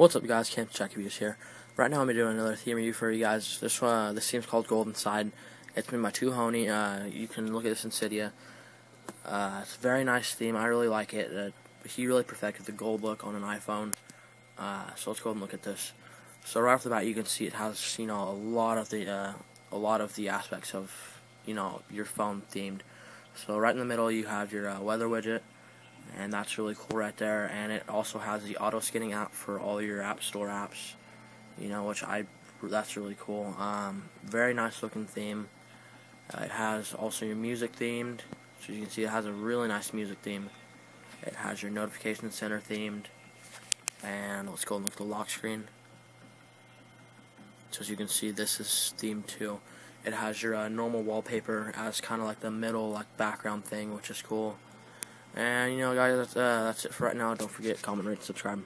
What's up, guys? Camp Jackabees here. Right now, I'm doing another theme review for you guys. This one, uh, this theme's called Golden Side. It's made by Two Honey. Uh, you can look at this in Cydia. Uh, it's a very nice theme. I really like it. Uh, he really perfected the gold look on an iPhone. Uh, so let's go and look at this. So right off the bat, you can see it has you know a lot of the uh, a lot of the aspects of you know your phone themed. So right in the middle, you have your weather widget and that's really cool right there. And it also has the auto scanning app for all your App Store apps, you know, which I that's really cool. Um, very nice looking theme. Uh, it has also your music themed, so you can see it has a really nice music theme. It has your notification center themed, and let's go and look at the lock screen. So as you can see, this is themed too. It has your uh, normal wallpaper as kind of like the middle like background thing, which is cool. And, you know, guys, that's, uh, that's it for right now. Don't forget, comment, rate, subscribe.